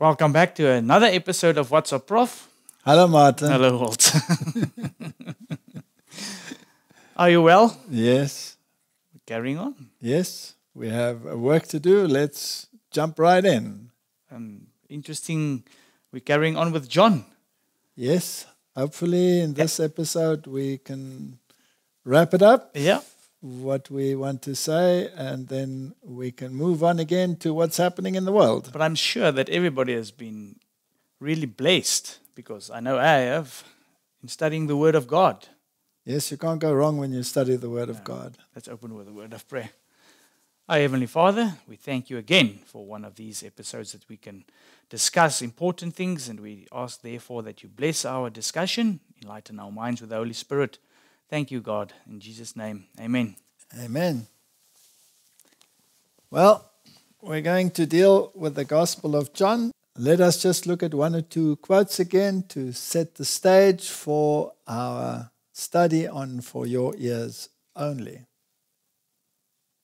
Welcome back to another episode of What's Up, Prof. Hello, Martin. Hello, Walt. Are you well? Yes, We're Carrying on. yes. We have work to do. Let's jump right in. Um, interesting. We're carrying on with John. Yes, hopefully in this episode we can wrap it up, Yeah. What we want to say, and then we can move on again to what's happening in the world. But I'm sure that everybody has been really blessed because I know I have in studying the Word of God. Yes, you can't go wrong when you study the Word of God. Let's open with a word of prayer. Our Heavenly Father, we thank you again for one of these episodes that we can discuss important things, and we ask therefore that you bless our discussion, enlighten our minds with the Holy Spirit. Thank you, God. In Jesus' name, amen. Amen. Well, we're going to deal with the Gospel of John. Let us just look at one or two quotes again to set the stage for our study on For Your Ears Only.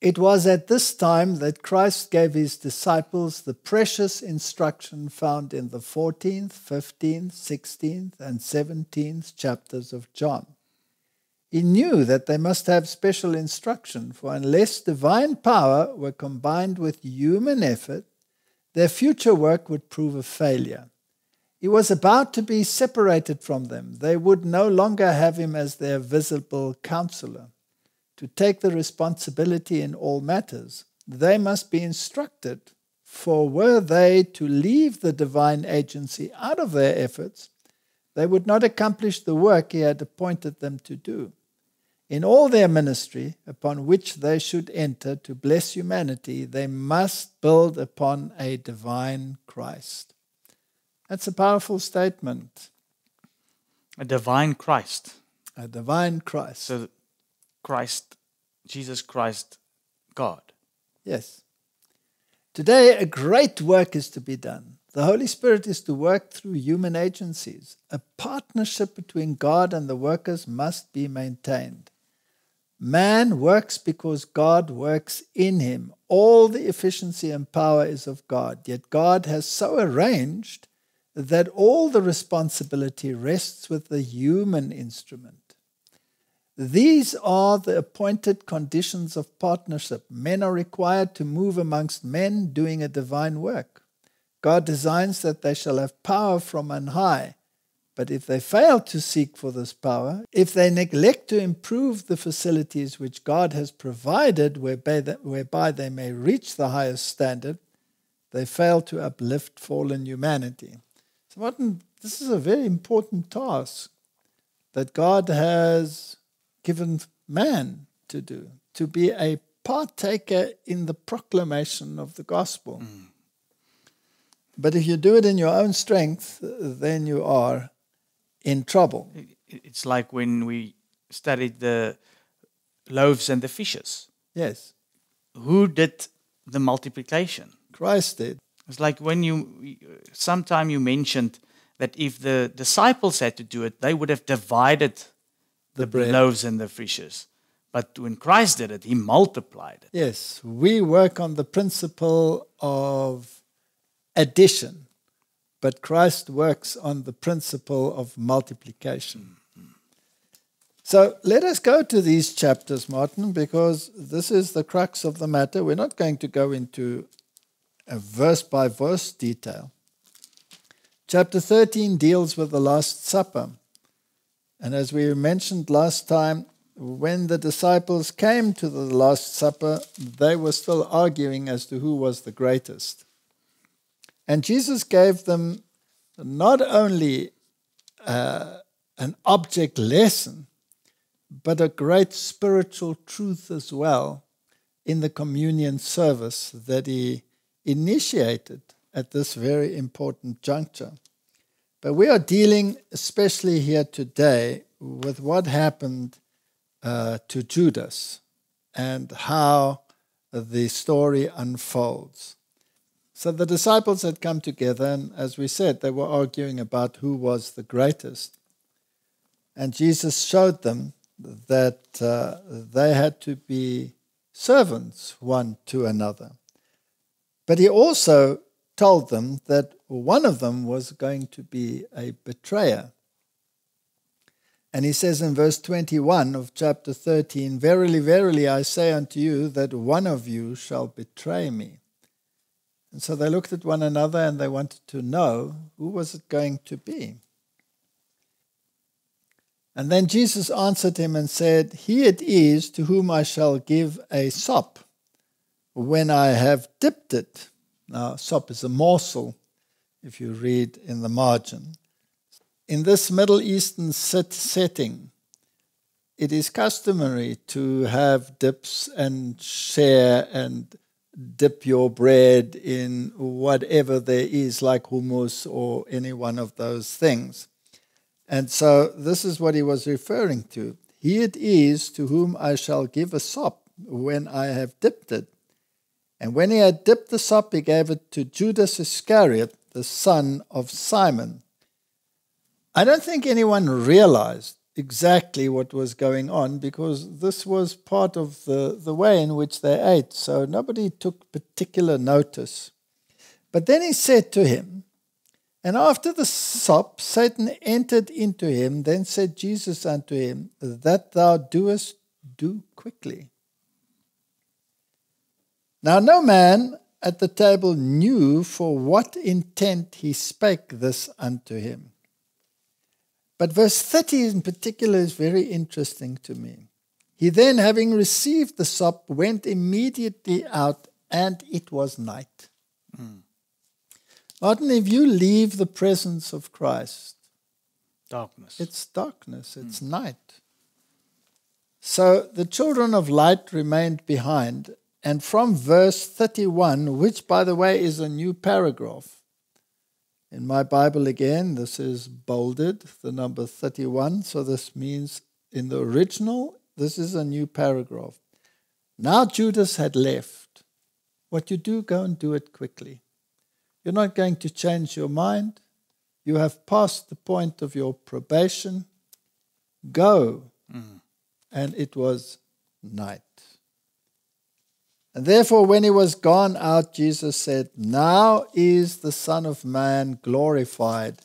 It was at this time that Christ gave his disciples the precious instruction found in the 14th, 15th, 16th, and 17th chapters of John. He knew that they must have special instruction, for unless divine power were combined with human effort, their future work would prove a failure. He was about to be separated from them. They would no longer have him as their visible counselor. To take the responsibility in all matters, they must be instructed, for were they to leave the divine agency out of their efforts, they would not accomplish the work he had appointed them to do. In all their ministry, upon which they should enter to bless humanity, they must build upon a divine Christ. That's a powerful statement. A divine Christ. A divine Christ. So, Christ, Jesus Christ, God. Yes. Today, a great work is to be done. The Holy Spirit is to work through human agencies. A partnership between God and the workers must be maintained. Man works because God works in him. All the efficiency and power is of God, yet God has so arranged that all the responsibility rests with the human instrument. These are the appointed conditions of partnership. Men are required to move amongst men doing a divine work. God designs that they shall have power from on high. But if they fail to seek for this power, if they neglect to improve the facilities which God has provided whereby they may reach the highest standard, they fail to uplift fallen humanity. So, Martin, this is a very important task that God has given man to do, to be a partaker in the proclamation of the gospel. Mm. But if you do it in your own strength, then you are in trouble. It's like when we studied the loaves and the fishes. Yes. Who did the multiplication? Christ did. It's like when you, sometime you mentioned that if the disciples had to do it, they would have divided the, bread. loaves and the fishes. But when Christ did it, he multiplied it. Yes, we work on the principle of addition, but Christ works on the principle of multiplication. So let us go to these chapters, Martin, because this is the crux of the matter. We're not going to go into a verse by verse detail. Chapter 13 deals with the Last Supper. And as we mentioned last time, when the disciples came to the Last Supper, they were still arguing as to who was the greatest. And Jesus gave them not only uh, an object lesson, but a great spiritual truth as well in the communion service that he initiated at this very important juncture. But we are dealing, especially here today, with what happened uh, to Judas and how the story unfolds. So the disciples had come together, and as we said, they were arguing about who was the greatest. And Jesus showed them that uh, they had to be servants one to another. But he also told them that one of them was going to be a betrayer. And he says in verse 21 of chapter 13 Verily, verily, I say unto you that one of you shall betray me. And so they looked at one another and they wanted to know who was it going to be. And then Jesus answered him and said, He it is to whom I shall give a sop when I have dipped it. Now, sop is a morsel, if you read in the margin. In this Middle Eastern set setting, it is customary to have dips and share and dip your bread in whatever there is, like hummus or any one of those things. And so this is what he was referring to. He it is to whom I shall give a sop when I have dipped it. And when he had dipped the sop, he gave it to Judas Iscariot, the son of Simon. I don't think anyone realized exactly what was going on because this was part of the, the way in which they ate, so nobody took particular notice. But then he said to him, and after the sop, Satan entered into him. Then said Jesus unto him, That thou doest, do quickly. Now, no man at the table knew for what intent he spake this unto him. But verse 30 in particular is very interesting to me. He then, having received the sop, went immediately out, and it was night. Mm. Martin, if you leave the presence of Christ, darkness. It's darkness, it's mm. night. So the children of light remained behind. And from verse 31, which by the way is a new paragraph, in my Bible again, this is bolded, the number 31. So this means in the original, this is a new paragraph. Now Judas had left. What you do, go and do it quickly. You're not going to change your mind. You have passed the point of your probation. Go. Mm. And it was night. And therefore, when he was gone out, Jesus said, Now is the Son of Man glorified,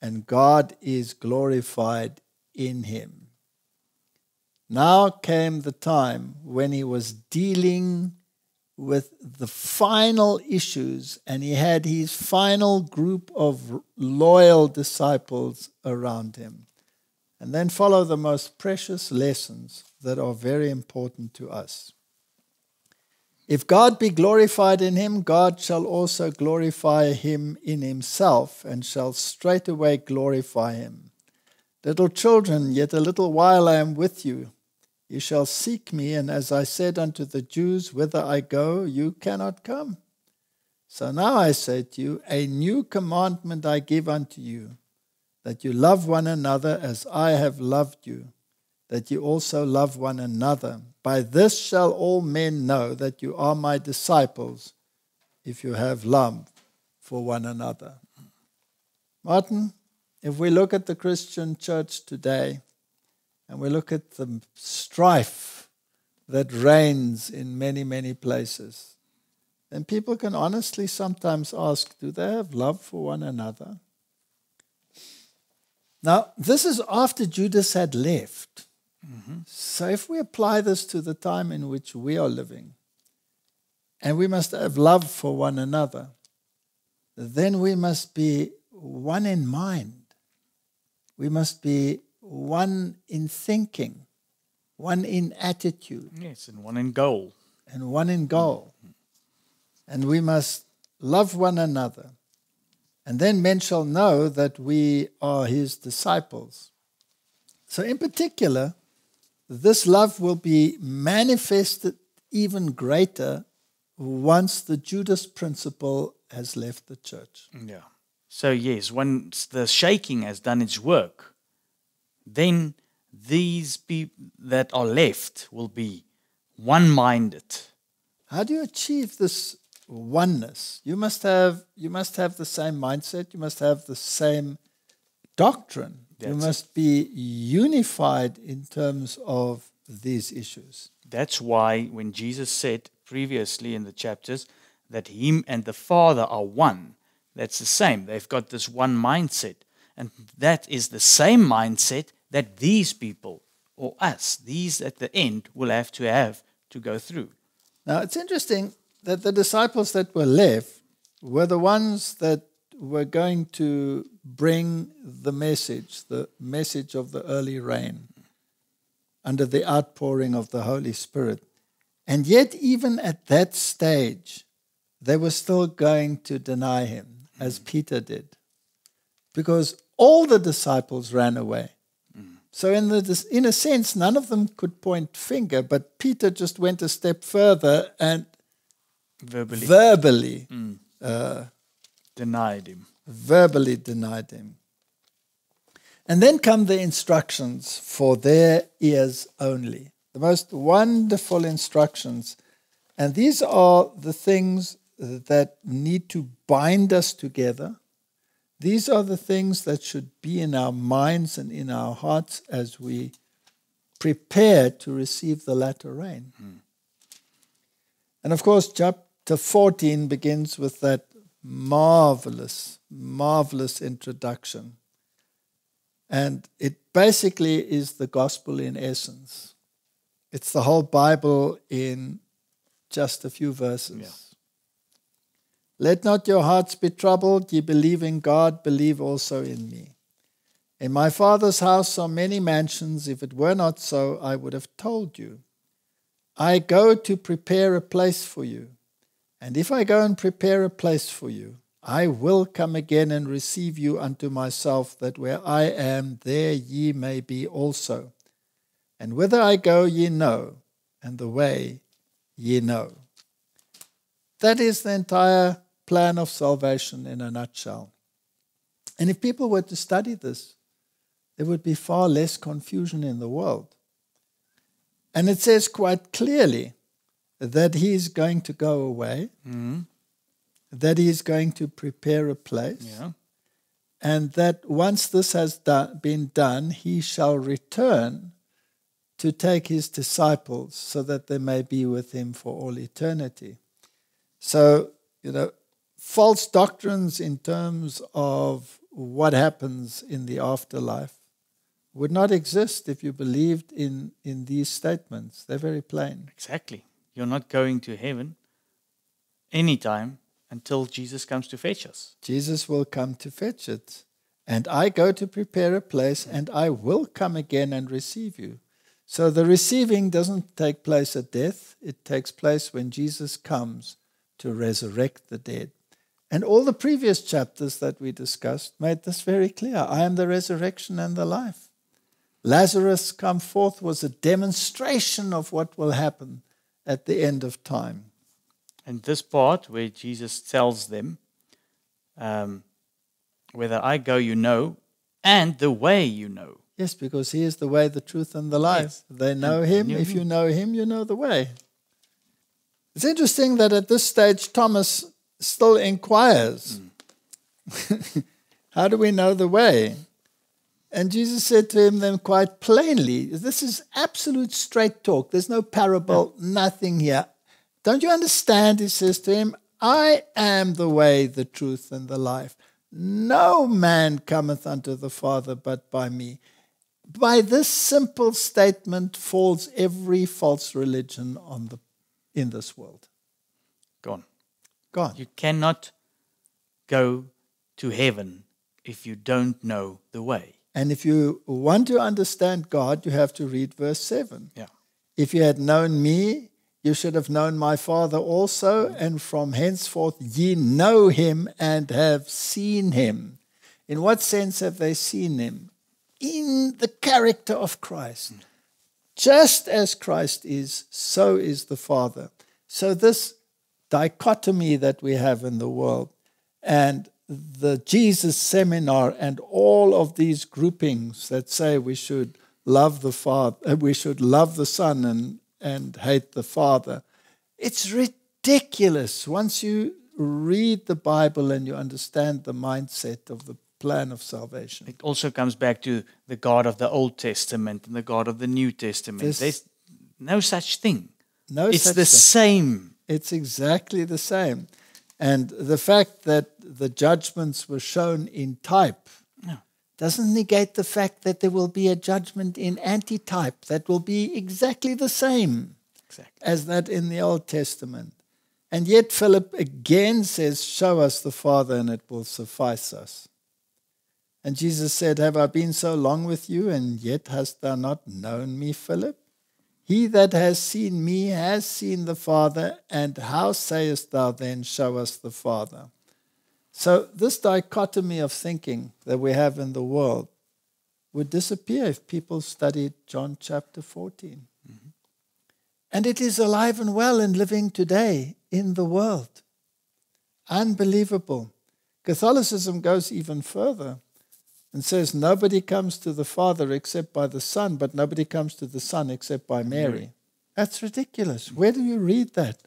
and God is glorified in him. Now came the time when he was dealing with the final issues, and he had his final group of loyal disciples around him. And then follow the most precious lessons that are very important to us. If God be glorified in him, God shall also glorify him in himself, and shall straightway glorify him. Little children, yet a little while I am with you. You shall seek me, and as I said unto the Jews, Whither I go, you cannot come. So now I say to you, A new commandment I give unto you, that you love one another as I have loved you, that you also love one another. By this shall all men know that you are my disciples, if you have love for one another. Martin, if we look at the Christian church today, and we look at the strife that reigns in many, many places, then people can honestly sometimes ask do they have love for one another? Now, this is after Judas had left. Mm-hmm. So, if we apply this to the time in which we are living, and we must have love for one another, then we must be one in mind. We must be one in thinking, one in attitude. Yes, and one in goal. And one in goal. And we must love one another. And then men shall know that we are his disciples. So, in particular, this love will be manifested even greater once the Judas principle has left the church. Yeah. So, yes, once the shaking has done its work, then these people that are left will be one minded. How do you achieve this oneness? You must have you must have the same mindset, you must have the same doctrine. That's you must be unified in terms of these issues. That's why when Jesus said previously in the chapters that him and the Father are one. That's the same. They've got this one mindset. And that is the same mindset that these people, or us, these at the end, will have to have to go through. Now, it's interesting that the disciples that were left were the ones that were going to bring the message, the message of the early rain, under the outpouring of the Holy Spirit. And yet, even at that stage, they were still going to deny him, as mm. Peter did, because all the disciples ran away. Mm. So, in, the, in a sense, none of them could point finger, but Peter just went a step further and Verbally verbally, mm. uh, denied him. verbally denied him. And then come the instructions for their ears only. The most wonderful instructions. And these are the things that need to bind us together. These are the things that should be in our minds and in our hearts as we prepare to receive the latter rain. Hmm. And of course, chapter 14 begins with that marvelous, marvelous introduction. And it basically is the gospel in essence. It's the whole Bible in just a few verses. Yeah. Let not your hearts be troubled. Ye believe in God, believe also in me. In my Father's house are many mansions. If it were not so, I would have told you. I go to prepare a place for you. And if I go and prepare a place for you, I will come again and receive you unto myself, that where I am, there ye may be also. And whither I go, ye know, and the way ye know. That is the entire plan of salvation in a nutshell. And if people were to study this, there would be far less confusion in the world. And it says quite clearly that he is going to go away, mm-hmm. that he is going to prepare a place, Yeah. and that once this has do- been done, he shall return to take his disciples so that they may be with him for all eternity. So, you know, false doctrines in terms of what happens in the afterlife would not exist if you believed in, in these statements. They're very plain. Exactly. You're not going to heaven anytime until Jesus comes to fetch us. Jesus will come to fetch it. And I go to prepare a place, and I will come again and receive you. So the receiving doesn't take place at death, it takes place when Jesus comes to resurrect the dead. And all the previous chapters that we discussed made this very clear. I am the resurrection and the life. Lazarus come forth was a demonstration of what will happen at the end of time. And this part where Jesus tells them, um, whether I go, you know, and the way you know. Yes, because he is the way, the truth, and the life. Yes. They know And him. If him. you know him, you know the way. It's interesting that at this stage, Thomas still inquires How do we know the way? And Jesus said to him then quite plainly, This is absolute straight talk. There's no parable, nothing here. Don't you understand? He says to him, I am the way, the truth, and the life. No man cometh unto the Father but by me. By this simple statement falls every false religion on the, in this world. Gone. Gone. You cannot go to heaven if you don't know the way. And if you want to understand God, you have to read verse 7. Yeah. If you had known me, you should have known my Father also, mm-hmm. and from henceforth ye know him and have seen him. In what sense have they seen him? In the character of Christ. Mm. Just as Christ is, so is the Father. So, this dichotomy that we have in the world and the Jesus seminar and all of these groupings that say we should love the Father, uh, we should love the Son and, and hate the Father. It's ridiculous once you read the Bible and you understand the mindset of the plan of salvation. It also comes back to the God of the Old Testament and the God of the New Testament. This- There's no such thing. No it's the thing. same It's exactly the same. And the fact that the judgments were shown in type doesn't negate the fact that there will be a judgment in antitype that will be exactly the same Exactly. as that in the Old Testament. And yet, Philip again says, Show us the Father, and it will suffice us. And Jesus said, Have I been so long with you, and yet hast thou not known me, Philip? He that has seen me has seen the Father, and how sayest thou then, Show us the Father? So, this dichotomy of thinking that we have in the world would disappear if people studied John chapter 14. Mm-hmm. And it is alive and well and living today in the world. Unbelievable. Catholicism goes even further and says nobody comes to the Father except by the Son, but nobody comes to the Son except by Mary. That's ridiculous. Where do you read that?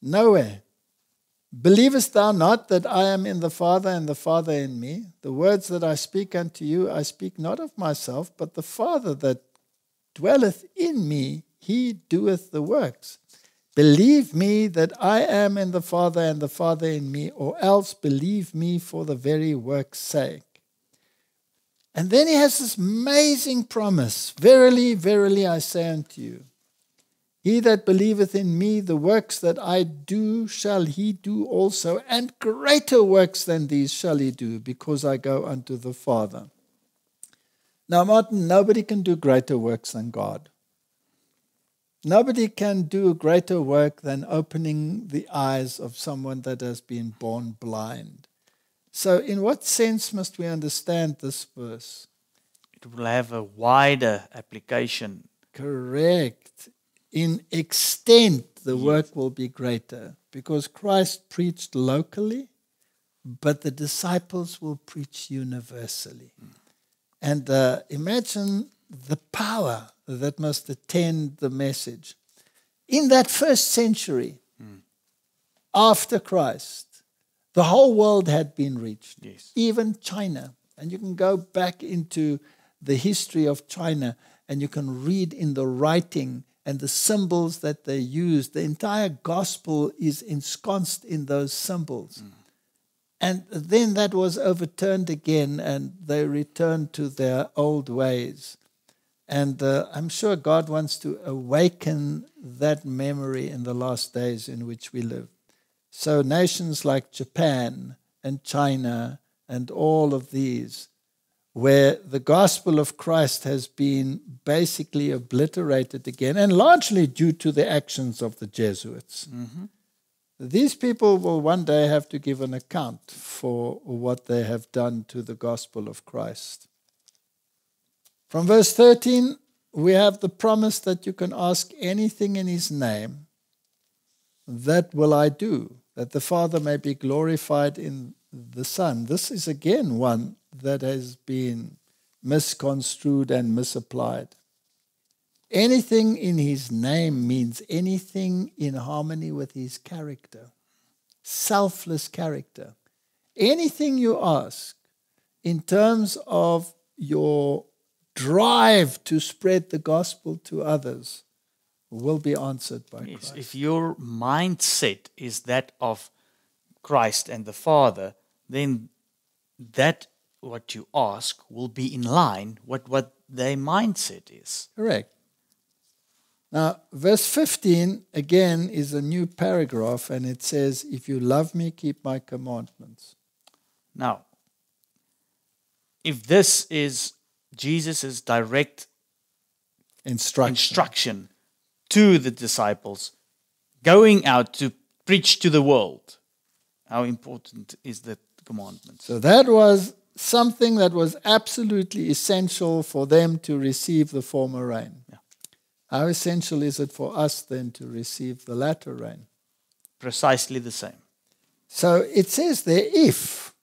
Nowhere. Believest thou not that I am in the Father and the Father in me? The words that I speak unto you, I speak not of myself, but the Father that dwelleth in me, he doeth the works. Believe me that I am in the Father and the Father in me, or else believe me for the very work's sake. And then he has this amazing promise Verily, verily, I say unto you, he that believeth in me, the works that I do shall he do also, and greater works than these shall he do, because I go unto the Father. Now, Martin, nobody can do greater works than God. Nobody can do greater work than opening the eyes of someone that has been born blind. So, in what sense must we understand this verse? It will have a wider application. Correct. In extent, the work will be greater because Christ preached locally, but the disciples will preach universally. And uh, imagine the power that must attend the message. In that first century, after Christ, the whole world had been reached, Yes. even China. And you can go back into the history of China and you can read in the writing and the symbols that they used. The entire gospel is ensconced in those symbols. And then that was overturned again, and they returned to their old ways. And uh, I'm sure God wants to awaken that memory in the last days in which we live. So, nations like Japan and China and all of these, where the gospel of Christ has been basically obliterated again, and largely due to the actions of the Jesuits. Mm-hmm. These people will one day have to give an account for what they have done to the gospel of Christ. From verse 13, we have the promise that you can ask anything in his name. That will I do, that the Father may be glorified in the Son. This is again one that has been misconstrued and misapplied. Anything in his name means anything in harmony with his character, selfless character. Anything you ask in terms of your drive to spread the gospel to others will be answered by Yes. Christ. If your mindset is that of Christ and the Father, then that what you ask will be in line with what their mindset is. Correct. Now, verse 15 again is a new paragraph, and it says, If you love me, keep my commandments. Now, if this is Jesus' direct Instruction. instruction to the disciples, going out to preach to the world, how important is that commandment? So that was something that was absolutely essential for them to receive the former rain. Yeah. How essential is it for us then to receive the latter rain? Precisely the same. So it says there, if.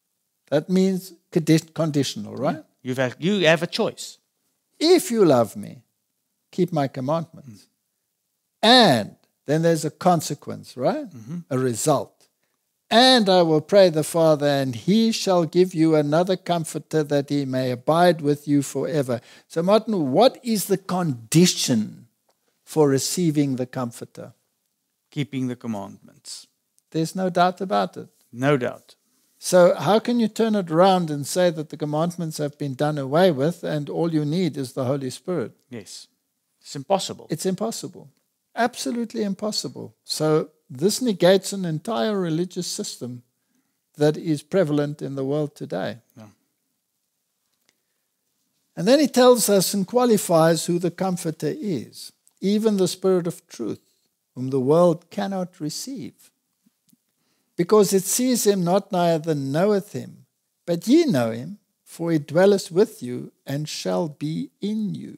That means condi- conditional, right? You've have, you have a choice. If you love me, keep my commandments. Mm. And then there's a consequence, right? Mm-hmm. A result. And I will pray the Father, and he shall give you another comforter that he may abide with you forever. So, Martin, what is the condition for receiving the comforter? keeping the commandments. There's no doubt about it. No doubt. So, how can you turn it around and say that the commandments have been done away with and all you need is the Holy Spirit? Yes. It's impossible. It's impossible. Absolutely impossible. So, this negates an entire religious system that is prevalent in the world today. Yeah. And then he tells us and qualifies who the Comforter is, even the Spirit of truth, whom the world cannot receive. Because it sees him not neither knoweth him, but ye know him, for he dwelleth with you and shall be in you.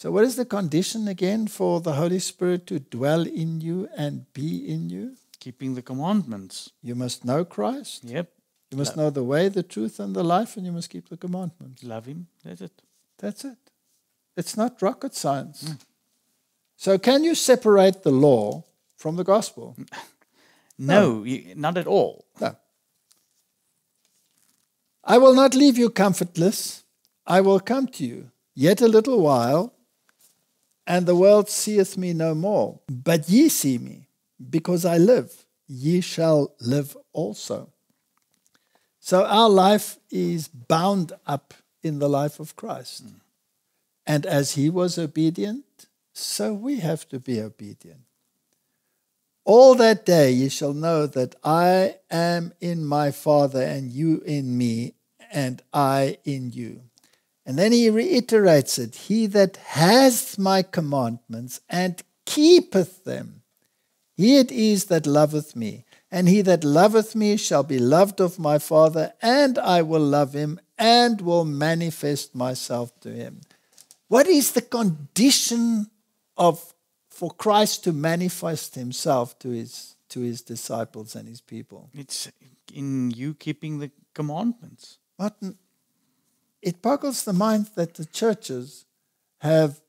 So, what is the condition again for the Holy Spirit to dwell in you and be in you? Keeping the commandments. You must know Christ. Yep. You must know the way, the truth, and the life, and you must keep the commandments. Love him. That's it. That's it. It's not rocket science. Mm. So, can you separate the law from the gospel? No, you, not at all. No. I will not leave you comfortless. I will come to you. Yet a little while, and the world seeth me no more. But ye see me, because I live. Ye shall live also. So our life is bound up in the life of Christ. Hmm. And as he was obedient, so we have to be obedient. All that day ye shall know that I am in my Father, and you in me, and I in you. And then he reiterates it He that has my commandments and keepeth them, he it is that loveth me. And he that loveth me shall be loved of my Father, and I will love him and will manifest myself to him. What is the condition of for Christ to manifest himself to his to his disciples and his people? It's in you keeping the commandments. Martin, it boggles the mind that the churches have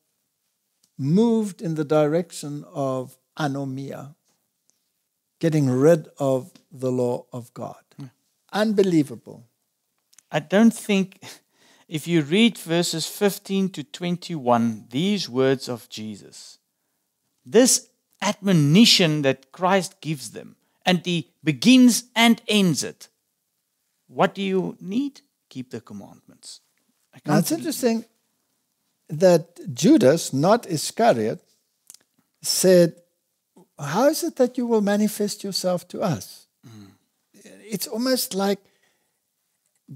moved in the direction of anomia, getting rid of the law of God. Unbelievable. I don't think, if you read verses 15 to 21, these words of Jesus, this admonition that Christ gives them, and he begins and ends it. What do you need? Keep the commandments. Now it's interesting that Judas, not Iscariot, said, How is it that you will manifest yourself to us? Mm. It's almost like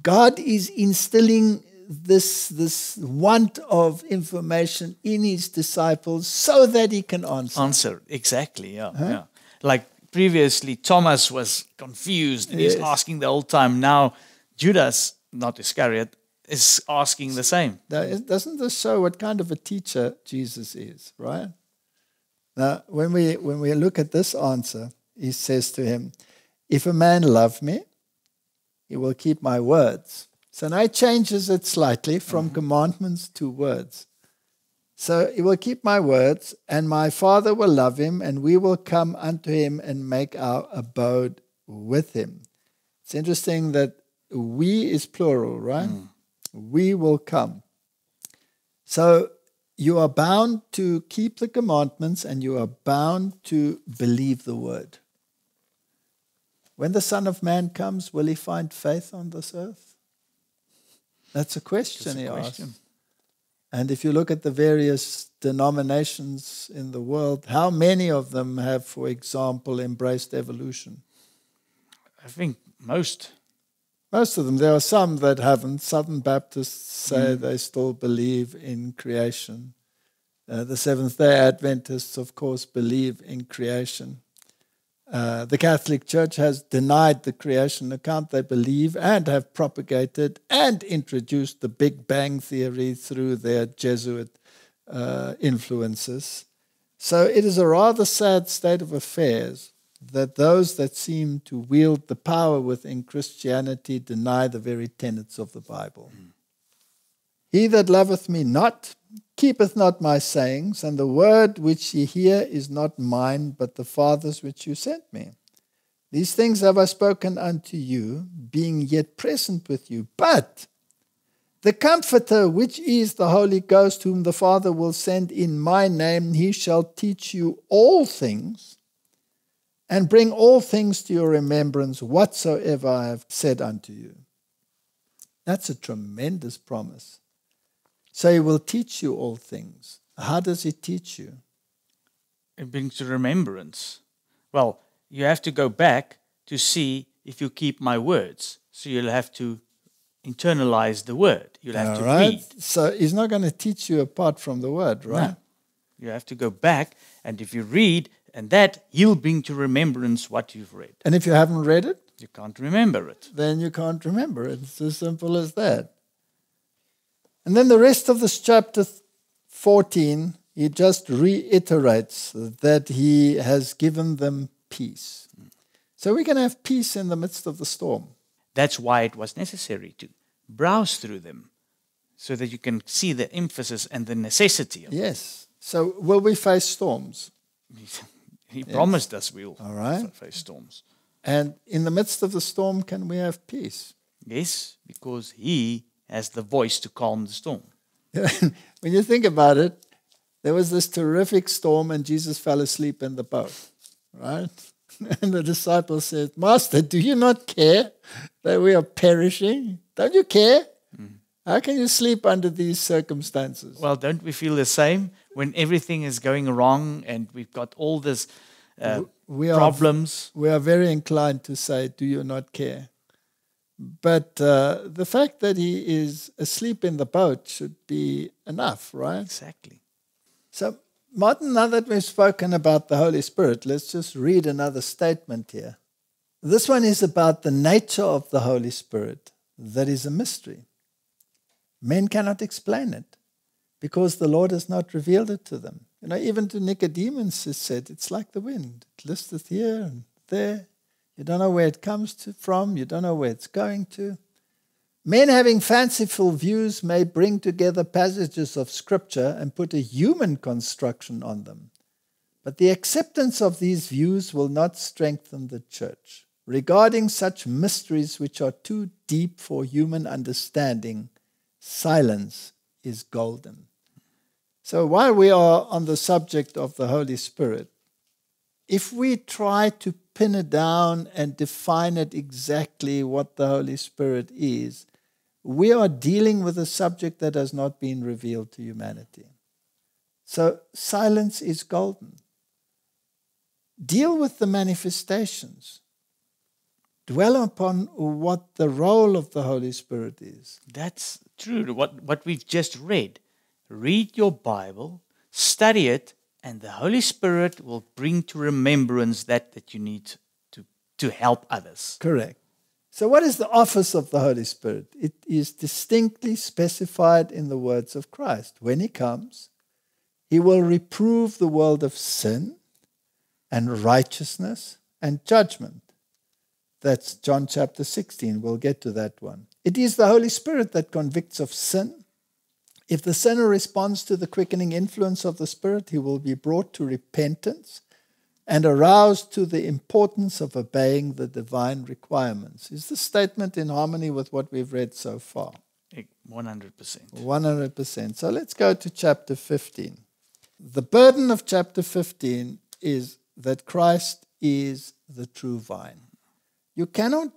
God is instilling this, this want of information in his disciples so that he can answer. answer exactly yeah yeah like previously thomas was confused and he's asking the whole time now judas not iscariot is asking the same doesn't this show what kind of a teacher Jesus is, right? Now, when we when we look at this answer, he says to him, "If a man love me, he will keep my words." So now he changes it slightly from mm-hmm. commandments to words. So he will keep my words, and my Father will love him, and we will come unto him and make our abode with him. It's interesting that we is plural, right? Mm. We will come. So you are bound to keep the commandments and you are bound to believe the word. When the Son of Man comes, will he find faith on this earth? That's a question That's a he question. asks. And if you look at the various denominations in the world, how many of them have, for example, embraced evolution? i think most Most of them. There are some that haven't. Southern Baptists say they still believe in creation. Uh, the Seventh day Adventists, of course, believe in creation. Uh, the Catholic Church has denied the creation account. They believe and have propagated and introduced the Big Bang theory through their Jesuit uh, influences. So it is a rather sad state of affairs that those that seem to wield the power within Christianity deny the very tenets of the Bible. Hmm. He that loveth me not keepeth not my sayings, and the word which ye hear is not mine, but the Father's which you sent me. These things have I spoken unto you, being yet present with you. But the Comforter, which is the Holy Ghost, whom the Father will send in my name, he shall teach you all things and bring all things to your remembrance whatsoever I have said unto you. That's a tremendous promise. So he will teach you all things. How does he teach you? It brings to remembrance. Well, you have to go back to see if you keep my words. So you'll have to internalize the word. You'll have All to right. read. So he's not going to teach you apart from the word, right? No. You have to go back, and if you read, and that he'll bring to remembrance what you've read. And if you haven't read it, You can't remember it. then you can't remember it. It's as simple as that. And then the rest of this chapter 14, he just reiterates that he has given them peace. So we can have peace in the midst of the storm. That's why it was necessary to browse through them so that you can see the emphasis and the necessity of. Yes. So will we face storms? He promised us we'll All right. face storms. And in the midst of the storm, can we have peace? Yes, because he has the voice to calm the storm. when you think about it, there was this terrific storm and Jesus fell asleep in the boat, right? And the disciples said, Master, do you not care that we are perishing? Don't you care? Mm. How can you sleep under these circumstances? Well, don't we feel the same when everything is going wrong and we've got all this uh, we are problems? we are very inclined to say, Do you not care? But uh, the fact that he is asleep in the boat should be enough, right? Exactly. So, Martin, now that we've spoken about the Holy Spirit, let's just read another statement here. This one is about the nature of the Holy Spirit, that is a mystery. Men cannot explain it because the Lord has not revealed it to them. You know, even to Nicodemus, it said, it's like the wind. It listeth here and there. You don't know where it comes to, from, you don't know where it's going to. Men having fanciful views may bring together passages of Scripture and put a human construction on them. But the acceptance of these views will not strengthen the church. Regarding such mysteries which are too deep for human understanding, silence is golden. So, while we are on the subject of the Holy Spirit, if we try to pin it down and define it exactly what the Holy Spirit is, we are dealing with a subject that has not been revealed to humanity. So silence is golden. Deal with the manifestations. Dwell upon what the role of the Holy Spirit is. That's true. What, what we've just read. Read your Bible, study it, and the Holy Spirit will bring to remembrance that that you need to, to help others. Correct. So, what is the office of the Holy Spirit? It is distinctly specified in the words of Christ. When He comes, He will reprove the world of sin and righteousness and judgment. That's John chapter 16. We'll get to that one. It is the Holy Spirit that convicts of sin. If the sinner responds to the quickening influence of the Spirit, he will be brought to repentance and aroused to the importance of obeying the divine requirements. Is this statement in harmony with what we've read so far? 100%. 100%. So let's go to chapter 15. The burden of chapter 15 is that Christ is the true vine. You cannot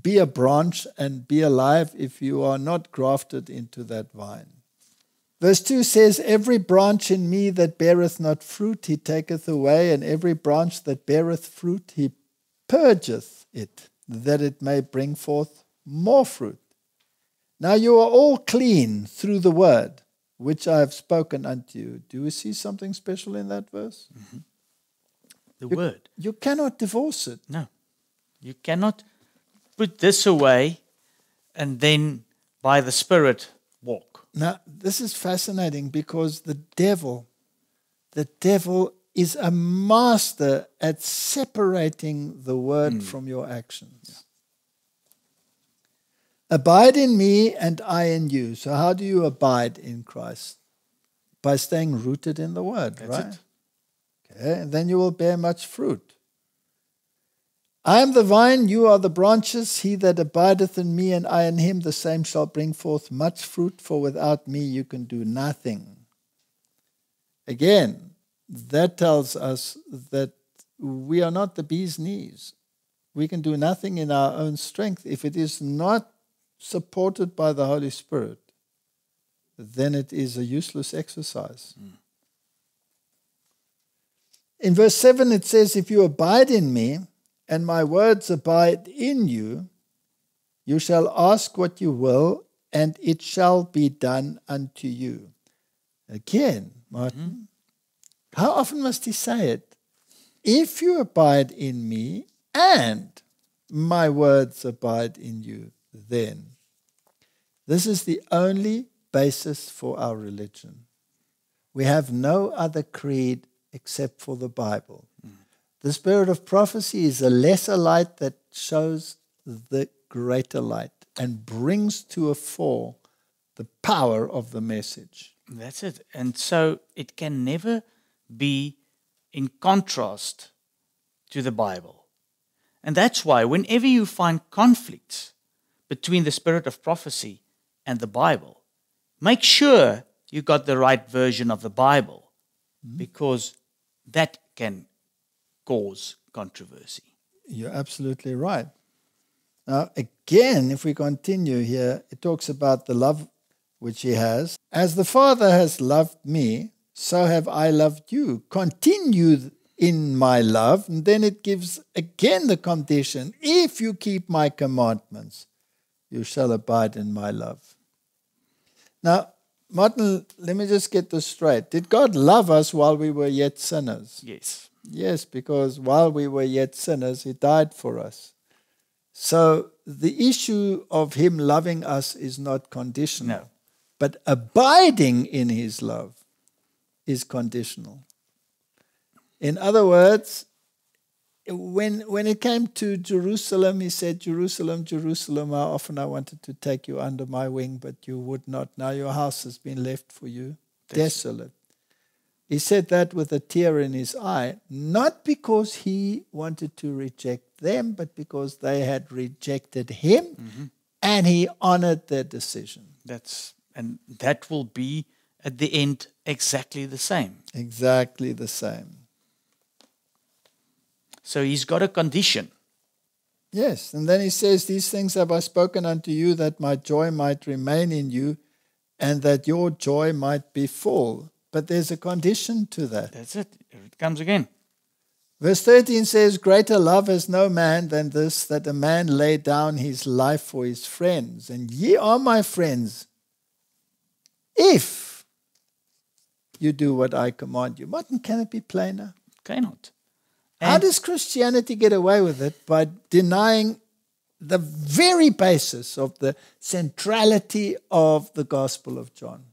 be a branch and be alive if you are not grafted into that vine. Verse 2 says, Every branch in me that beareth not fruit, he taketh away, and every branch that beareth fruit, he purgeth it, that it may bring forth more fruit. Now you are all clean through the word which I have spoken unto you. Do you see something special in that verse? Mm-hmm. The You- Word. You cannot divorce it. No. You cannot put this away and then by the Spirit. Now, this is fascinating because the devil, the devil is a master at separating the word hmm. from your actions. Abide in me and I in you. So, how do you abide in Christ? By staying rooted in the word, That's right? it. Okay, and then you will bear much fruit. I am the vine, you are the branches. He that abideth in me, and I in him, the same shall bring forth much fruit, for without me you can do nothing. Again, that tells us that we are not the bee's knees. We can do nothing in our own strength. If it is not supported by the Holy Spirit, then it is a useless exercise. Mm. In verse 7, it says, If you abide in me, and my words abide in you, you shall ask what you will, and it shall be done unto you. Again, Martin, mm-hmm. how often must he say it? If you abide in me, and my words abide in you, then. This is the only basis for our religion. We have no other creed except for the Bible. Mm. The spirit of prophecy is a lesser light that shows the greater light and brings to a fore the power of the message. That's it. And so it can never be in contrast to the Bible. And that's why, whenever you find conflicts between the spirit of prophecy and the Bible, make sure you got the right version of the Bible mm-hmm. because that can cause controversy. You're absolutely right. Now, again, if we continue here, it talks about the love which he has. As the Father has loved me, so have I loved you. Continue in my love. And then it gives again the condition if you keep my commandments, you shall abide in my love. Now, Martin, let me just get this straight. Did God love us while we were yet sinners? Yes. Yes, because while we were yet sinners, He died for us. So the issue of Him loving us is not conditional. No. But abiding in His love is conditional. In other words, when, when it came to Jerusalem, he said, Jerusalem, Jerusalem, how often I wanted to take you under my wing, but you would not. Now your house has been left for you, desolate. He said that with a tear in his eye, not because he wanted to reject them, but because they had rejected him mm-hmm. and he honored their decision. That's and that will be at the end exactly the same. Exactly the same. So he's got a condition. Yes, and then he says, These things have I spoken unto you that my joy might remain in you and that your joy might be full. But there's a condition to that. That's it. It comes again. Verse 13 says, Greater love has no man than this, that a man lay down his life for his friends. And ye are my friends, if you do what I command you. Martin, can it be plainer? Cannot. And How does Christianity get away with it? By denying the very basis of the centrality of the Gospel of John.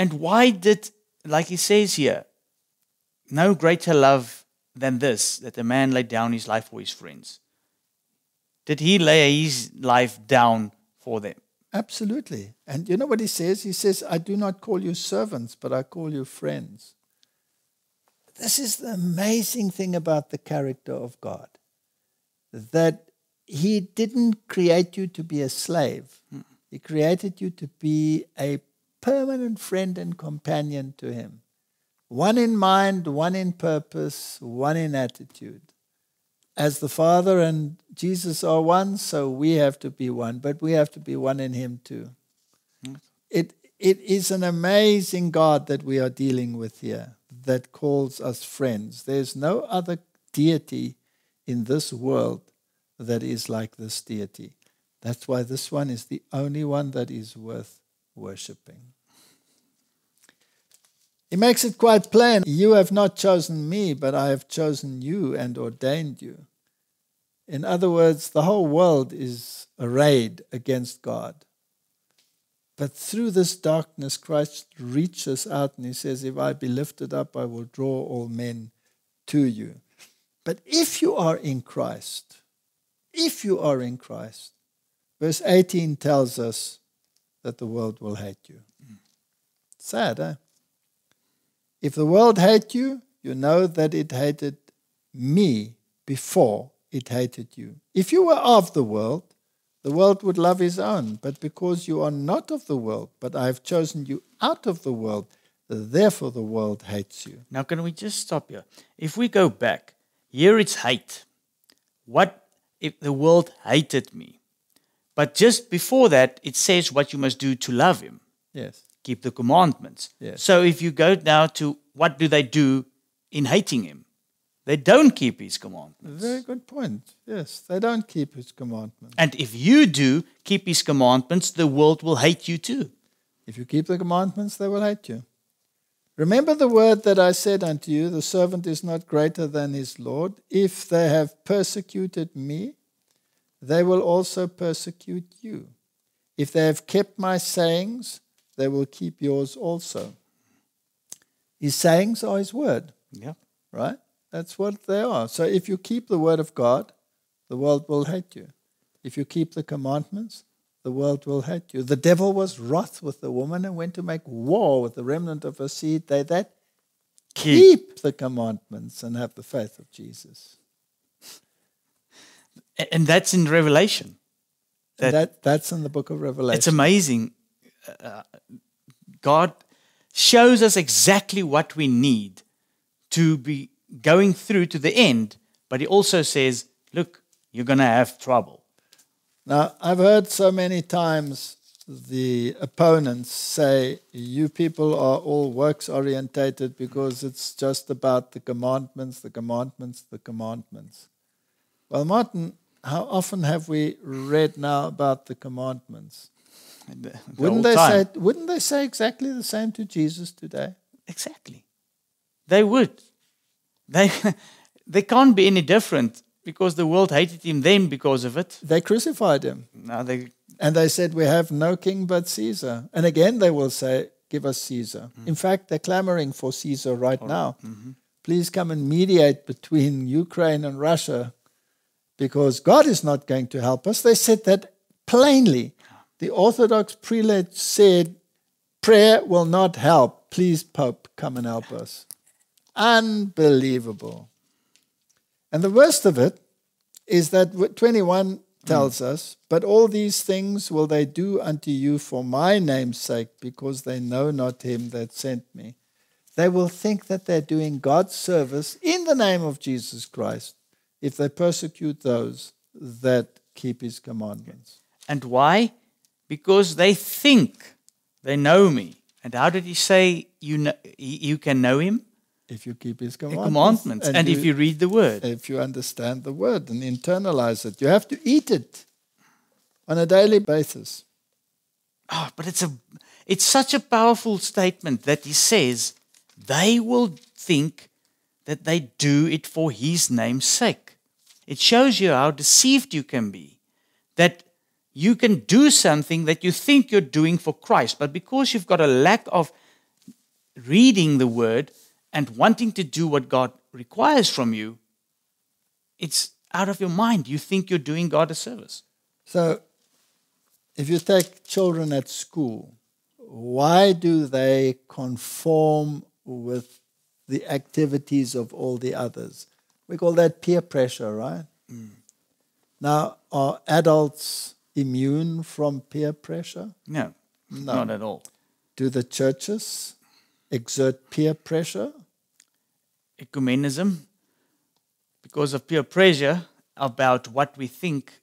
And why did, like he says here, no greater love than this, that a man laid down his life for his friends? Did he lay his life down for them? Absolutely. And you know what he says? He says, I do not call you servants, but I call you friends. This is the amazing thing about the character of God that He didn't create you to be a slave, hmm. He created you to be a permanent friend and companion to Him. One in mind, one in purpose, one in attitude. As the Father and Jesus are one, so we have to be one, but we have to be one in Him too. Hmm. It, it is an amazing God that we are dealing with here that calls us friends. There's no other deity in this world that is like this deity. That's why this one is the only one that is worth worshipping. He makes it quite plain You have not chosen me, but I have chosen you and ordained you. In other words, the whole world is arrayed against God. But through this darkness, Christ reaches out and he says, If I be lifted up, I will draw all men to you. But if you are in Christ, if you are in Christ, verse 18 tells us that the world will hate you. Sad, eh? If the world hate you, you know that it hated me before it hated you. If you were of the world, the world would love his own, but because you are not of the world, but I have chosen you out of the world, Therefore, the world hates you. Now, can we just stop here? If we go back, here it's hate. What if the world hated me? But just before that, it says what you must do to love him. Yes. Keep the commandments. Yes. So if you go now to what do they do in hating him? They don't keep his commandments. Very good point. Yes, they don't keep his commandments. And if you do keep his commandments, the world will hate you too. If you keep the commandments, they will hate you. Remember the word that I said unto you the servant is not greater than his Lord. If they have persecuted me, they will also persecute you. If they have kept my sayings, they will keep yours also. His sayings are his word, Yeah. right? That's what they are. So if you keep the word of God, the world will hate you. If you keep the commandments, the world will hate you. The devil was wroth with the woman and went to make war with the remnant of her seed. They that keep the commandments and have the faith of Jesus. And that's in Revelation. That- that, that's in the book of Revelation. It's amazing. Uh, God shows us exactly what we need to be going through to the end, but He also says, look, you're going to have trouble. Now, I've heard so many times the opponents say, You people are all works orientated because it's just about the commandments, the commandments, the commandments. Well, Martin, how often have we read now about the commandments? The- the Wouldn't they, time. say, wouldn't they say exactly the same to Jesus today? Exactly. They would. They, they can't be any different because the world hated him then because of it. They crucified him. Now they, And they said, We have no king but Caesar. And again, they will say, Give us Caesar. Mm. In fact, they're clamoring for Caesar right now. Mm-hmm. Please come and mediate between Ukraine and Russia because God is not going to help us. They said that plainly. The Orthodox prelate said, Prayer will not help. Please, Pope, come and help us. Unbelievable. And the worst of it is that 21 tells hmm. us, But all these things will they do unto you for my name's sake, because they know not him that sent me. They will think that they're doing God's service in the name of Jesus Christ if they persecute those that keep his commandments. and why? Because they think they know me. And how did he say you, know, you can know him? If you keep his commandments, commandments. And, if you read the word. if you understand the word and internalize it, you have to eat it on a daily basis. Oh, but it's a it's such a powerful statement that he says they will think that they do it for his name's sake. It shows you how deceived you can be. That you can do something that you think you're doing for Christ, but because you've got a lack of reading the word and wanting to do what God requires from you, it's out of your mind. You think you're doing God a service. So, if you take children at school, why do they conform with the activities of all the others? We call that peer pressure, right? Mm. Now, are adults immune from peer pressure? No, No. not at all. Do the churches exert peer pressure? ecumenism because of peer pressure about what we think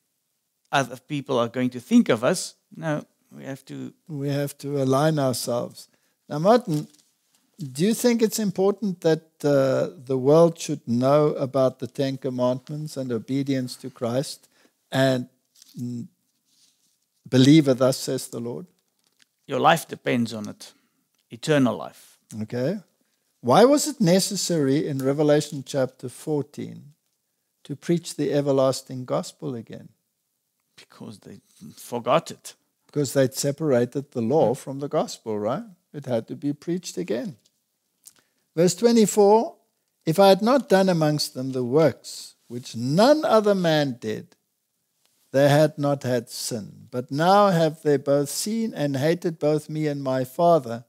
other people are going to think of us. No, we have to. We have to align ourselves. Now, Martin, do you think it's important that uh, the world should know about the Ten Commandments and obedience to Christ and believe it, thus says the Lord? Your life depends on it, eternal life. Okay. Why was it necessary in Revelation chapter 14 to preach the everlasting gospel again? Because they forgot it. Because they'd separated the law from the gospel, right? It had to be preached again. Verse 24 If I had not done amongst them the works which none other man did, they had not had sin. But now have they both seen and hated both me and my Father.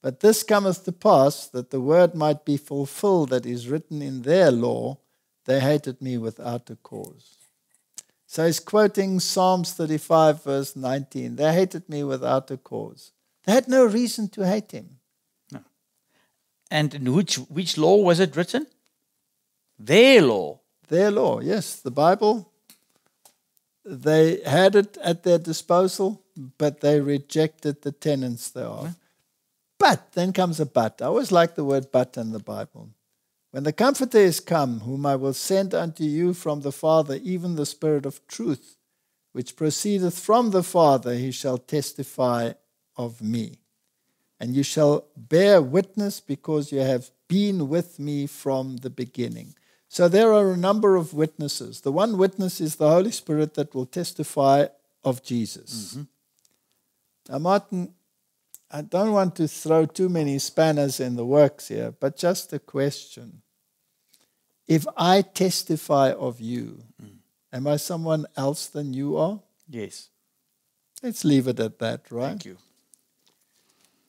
But this cometh to pass that the word might be fulfilled that is written in their law, they hated me without a cause. So he's quoting Psalms 35, verse 19. They hated me without a cause. They had no reason to hate him. And in which, which law was it written? Their law. Their law, yes, the Bible. They had it at their disposal, but they rejected the tenets thereof. Hmm. But then comes a but. I always like the word but in the Bible. When the Comforter is come, whom I will send unto you from the Father, even the Spirit of truth, which proceedeth from the Father, he shall testify of me. And you shall bear witness because you have been with me from the beginning. So there are a number of witnesses. The one witness is the Holy Spirit that will testify of Jesus. Mm-hmm. Now, Martin, I don't want to throw too many spanners in the works here, but just a question. If I testify of you, Mm. am I someone else than you are? Yes. Let's leave it at that, right? Thank you.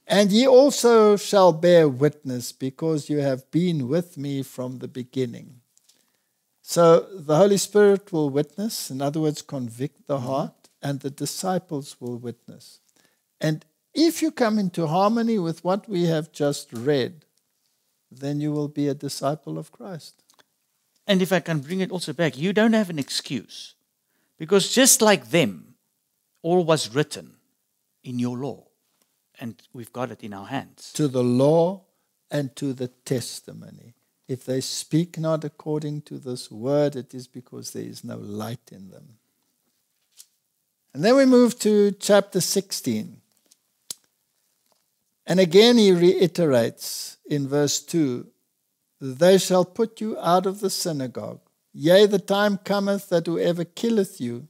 And ye also shall bear witness because you have been with me from the beginning. So the Holy Spirit will witness, in other words, convict the mm-hmm. heart, and the disciples will witness. And if you come into harmony with what we have just read, then you will be a disciple of Christ. And if I can bring it also back, you don't have an excuse. Because just like them, all was written in your law. And we've got it in our hands. To the law and to the testimony. If they speak not according to this word, it is because there is no light in them. And then we move to chapter 16. And again he reiterates in verse 2 They shall put you out of the synagogue. Yea, the time cometh that whoever killeth you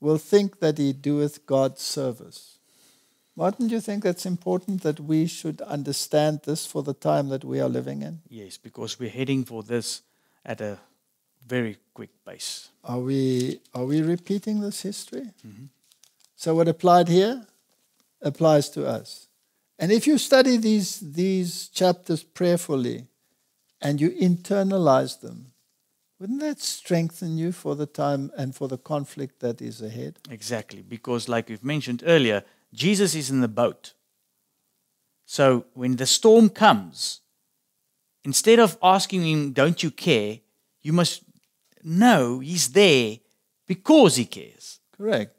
will think that he doeth God's service. Martin, do you think that's important that we should understand this for the time that we are living in? Yes, because we're heading for this at a very quick pace. Are we, are we repeating this history? Mm-hmm. So, what applied here applies to us. And if you study these, these chapters prayerfully and you internalize them, wouldn't that strengthen you for the time and for the conflict that is ahead? Exactly, because like we've mentioned earlier, Jesus is in the boat. So when the storm comes, instead of asking him, Don't you care? you must know he's there because he cares. Correct.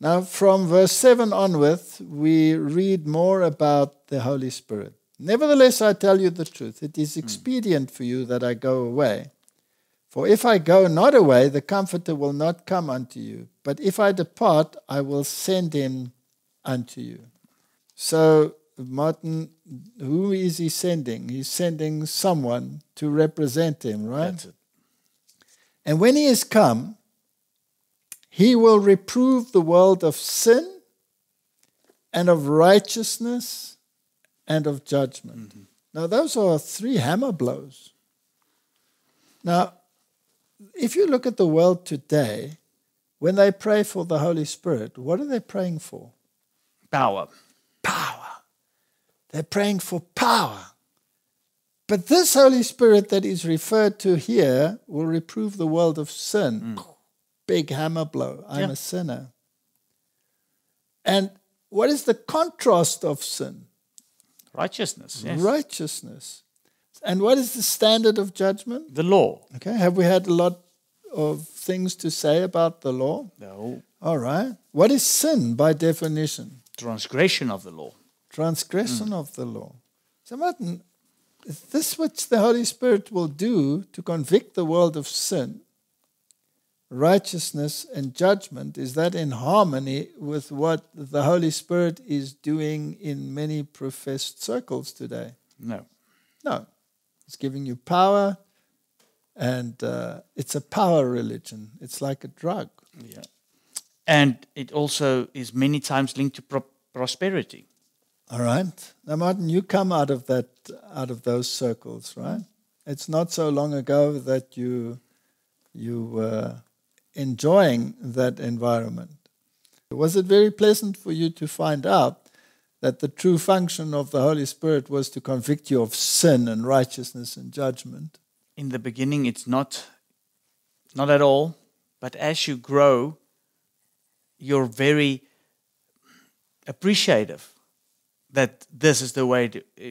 Now, from verse 7 onwards, we read more about the Holy Spirit. Nevertheless, I tell you the truth. It is expedient for you that I go away. For if I go not away, the Comforter will not come unto you. But if I depart, I will send him unto you. So, Martin, who is he sending? He's sending someone to represent him, right? That's it. And when he is come, he will reprove the world of sin and of righteousness and of judgment. Mm-hmm. Now, those are three hammer blows. Now, if you look at the world today, when they pray for the Holy Spirit, what are they praying for? Power. Power. They're praying for power. But this Holy Spirit that is referred to here will reprove the world of sin. Mm. Big hammer blow. I'm Yeah. a sinner. And what is the contrast of sin? Righteousness. Yes. Righteousness. And what is the standard of judgment? The law. Okay, have we had a lot of things to say about the law? The All right. What is sin by definition? transgression of the law. transgression mm. of the law. So, Martin, is this which the Holy Spirit will do to convict the world of sin, righteousness, and judgment, is that in harmony with what the Holy Spirit is doing in many professed circles today? No. No. It's giving you power, and uh, it's a power religion. It's like a drug. Yeah. And it also is many times linked to pro- prosperity. All right. Now, Martin, you come out of that, out of those circles, right? It's not so long ago that you you were enjoying that environment. Was it very pleasant for you to find out that the true function of the Holy Spirit was to convict you of sin and righteousness and judgment? In the beginning, it's not, not at all. But as you grow, you're very appreciative that this is the way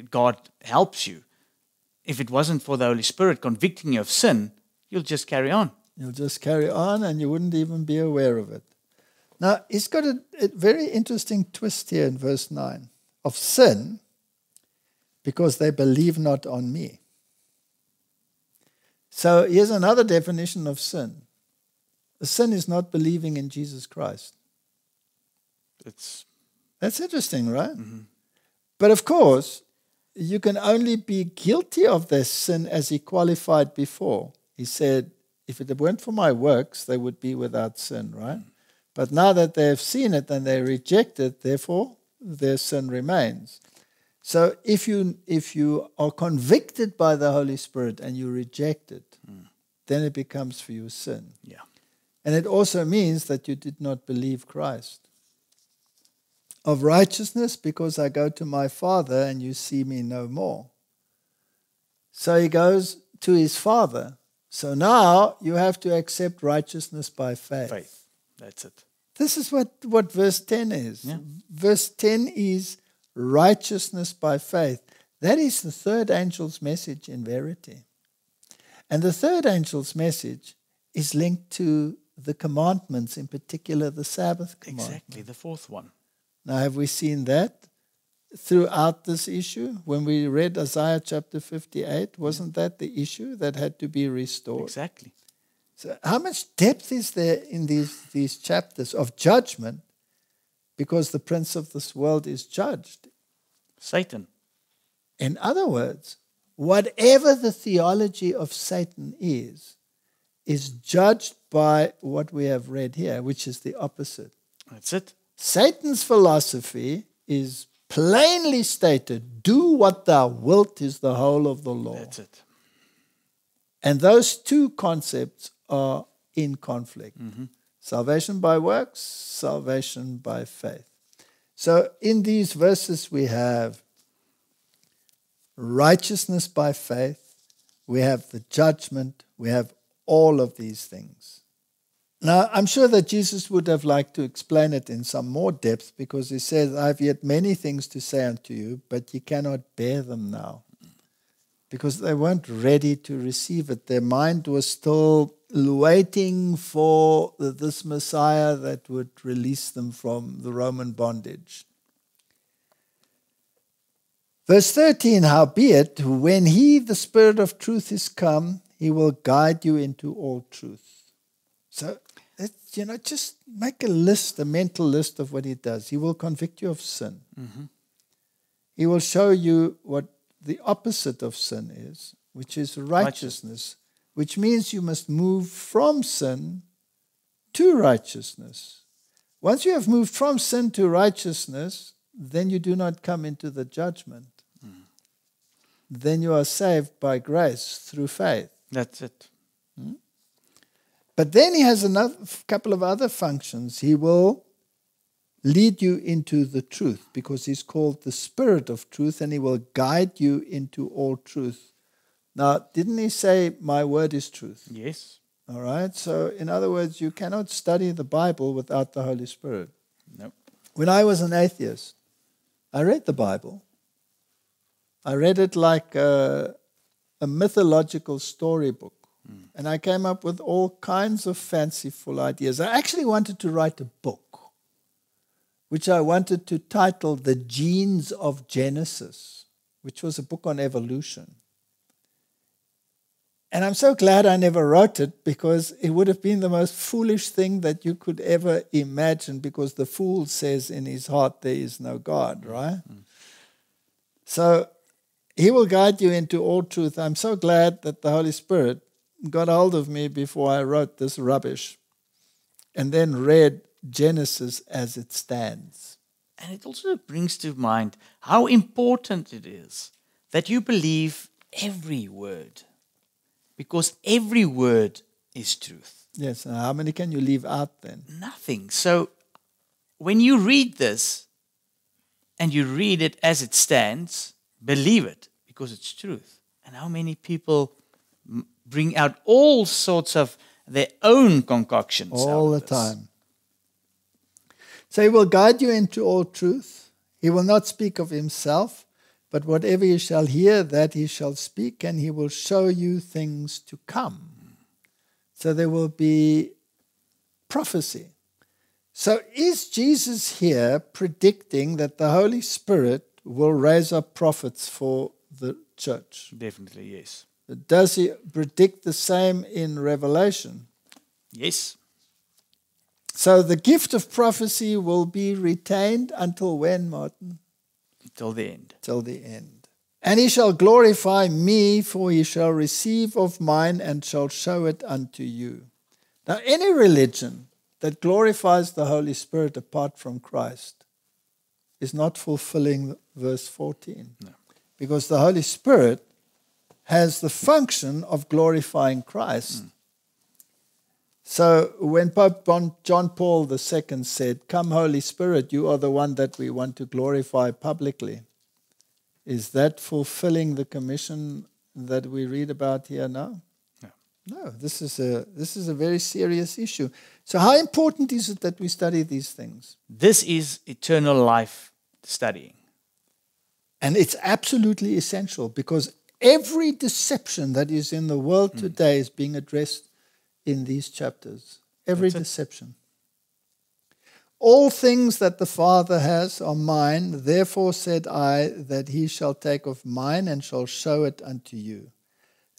God helps you. If it wasn't for the Holy Spirit convicting you of sin, you'll just carry on. You'll just carry on and you wouldn't even be aware of it. Now, he's got a, a very interesting twist here in verse 9 of sin because they believe not on me. So here's another definition of sin. The sin is not believing in Jesus Christ. It's That's interesting, right? Mm-hmm. But of course, you can only be guilty of this sin as he qualified before. He said, if it weren't for my works, they would be without sin, right? Mm-hmm. But now that they have seen it and they reject it, therefore their sin remains. So if you if you are convicted by the Holy Spirit and you reject it, hmm. then it becomes for you sin. yeah. And it also means that you did not believe Christ. Of righteousness, because I go to my Father and you see me no more. So he goes to his Father. So now you have to accept righteousness by faith. Faith. That's it. This is what, what verse 10 is. Yeah. Verse 10 is righteousness by faith. That is the third angel's message in verity. And the third angel's message is linked to the commandments, in particular the Sabbath commandment. Exactly. The fourth one. Now, have we seen that throughout this issue? When we read Isaiah chapter 58, wasn't that the issue that had to be restored? Exactly. So, how much depth is there in these, these chapters of judgment? Because the prince of this world is judged. Satan. In other words, whatever the theology of Satan is, is judged by what we have read here, which is the opposite. That's it. Satan's philosophy is plainly stated do what thou wilt is the whole of the law. That's it. And those two concepts are in conflict mm-hmm. salvation by works, salvation by faith. So in these verses, we have righteousness by faith, we have the judgment, we have all of these things. Now, I'm sure that Jesus would have liked to explain it in some more depth because he says, I have yet many things to say unto you, but ye cannot bear them now. Because they weren't ready to receive it. Their mind was still waiting for this Messiah that would release them from the Roman bondage. Verse 13 Howbeit, when he, the Spirit of truth, is come, he will guide you into all truth. So, you know, just make a list, a mental list of what he does. He will convict you of sin. Mm-hmm. He will show you what the opposite of sin is, which is righteousness, which means you must move from sin to righteousness. Once you have moved from sin to righteousness, then you do not come into the judgment. Hmm. Then you are saved by grace through faith. That's it. Hmm? But then he has another couple of other functions. He will lead you into the truth because he's called the Spirit of truth and he will guide you into all truth. Now, didn't he say, My word is truth? Yes. All right. So, in other words, you cannot study the Bible without the Holy Spirit. Nope. When I was an atheist, I read the Bible. I read it like a, a mythological storybook. Hmm. And I came up with all kinds of fanciful ideas. I actually wanted to write a book, which I wanted to title The Genes of Genesis, which was a book on evolution. And I'm so glad I never wrote it because it would have been the most foolish thing that you could ever imagine because the fool says in his heart there is no God, mm-hmm. right? So he will guide you into all truth. I'm so glad that the Holy Spirit got hold of me before I wrote this rubbish and then read Genesis as it stands. And it also brings to mind how important it is that you believe every word, because every word is truth. Yes, and how many can you leave out then? Nothing. So when you read this and you read it as it stands, believe it because it's truth. And how many people m- bring out all sorts of their own concoctions all the this? time. So he will guide you into all truth. He will not speak of himself, but whatever you shall hear, that he shall speak, and he will show you things to come. So there will be prophecy. So is Jesus here predicting that the Holy Spirit will raise up prophets for the church? Definitely, yes. Does he predict the same in Revelation? Yes. So the gift of prophecy will be retained until when, Martin? Till the end. Till the end. And he shall glorify me, for he shall receive of mine and shall show it unto you. Now, any religion that glorifies the Holy Spirit apart from Christ is not fulfilling verse 14. No. Because the Holy Spirit has the function of glorifying Christ. Mm. So when Pope John Paul II said, Come, Holy Spirit, you are the one that we want to glorify publicly, is that fulfilling the commission that we read about here now? No. No, this is a, this is a very serious issue. So, how important is it that we study these things? This is eternal life studying. And it's absolutely essential because every deception that is in the world mm. today is being addressed in these chapters. Every That's deception. It. All things that the Father has are mine, therefore said I that he shall take of mine and shall show it unto you.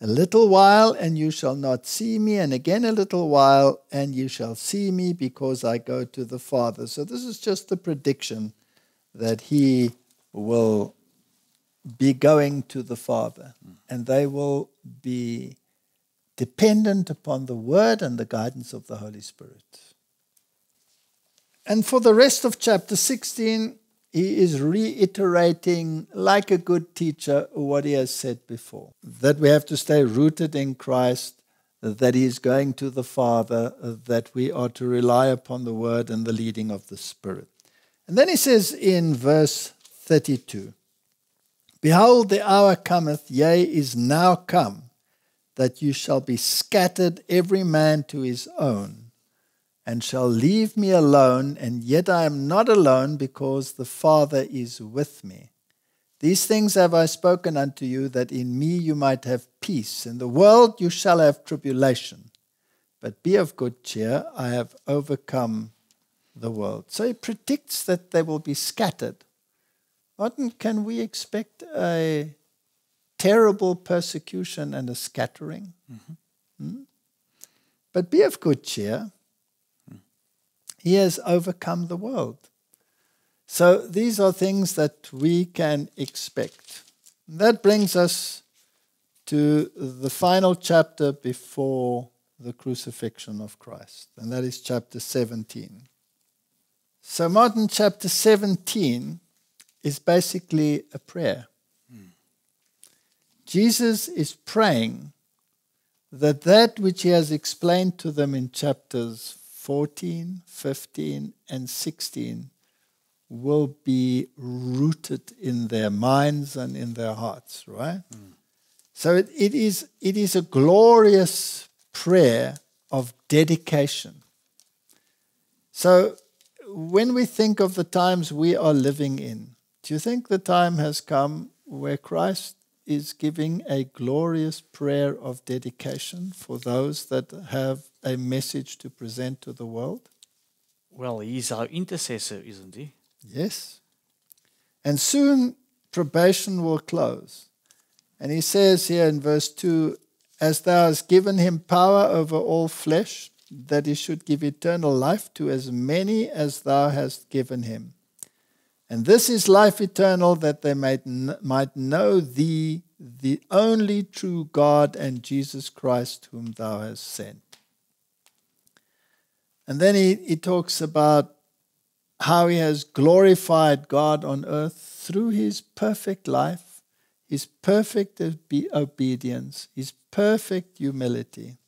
A little while, and you shall not see me, and again a little while, and you shall see me, because I go to the Father. So, this is just the prediction that he will be going to the Father, and they will be dependent upon the Word and the guidance of the Holy Spirit. And for the rest of chapter 16, he is reiterating, like a good teacher, what he has said before that we have to stay rooted in Christ, that he is going to the Father, that we are to rely upon the Word and the leading of the Spirit. And then he says in verse 32 Behold, the hour cometh, yea, is now come that you shall be scattered every man to his own, and shall leave me alone, and yet I am not alone, because the Father is with me. These things have I spoken unto you, that in me you might have peace. In the world you shall have tribulation, but be of good cheer, I have overcome the world. So he predicts that they will be scattered. Martin, can we expect a terrible persecution and a scattering. Mm-hmm. Mm? But be of good cheer. Mm. He has overcome the world. So these are things that we can expect. That brings us to the final chapter before the crucifixion of Christ, and that is chapter 17. So, Martin, chapter 17 is basically a prayer. Jesus is praying that that which he has explained to them in chapters 14, 15, and 16 will be rooted in their minds and in their hearts, right? Mm. So it, it, is, it is a glorious prayer of dedication. So when we think of the times we are living in, do you think the time has come where Christ is giving a glorious prayer of dedication for those that have a message to present to the world? Well, he is our intercessor, isn't he? Yes. And soon probation will close. And he says here in verse 2 As thou hast given him power over all flesh, that he should give eternal life to as many as thou hast given him. And this is life eternal, that they might, might know thee, the only true God, and Jesus Christ, whom thou hast sent. And then he, he talks about how he has glorified God on earth through his perfect life, his perfect obedience, his perfect humility.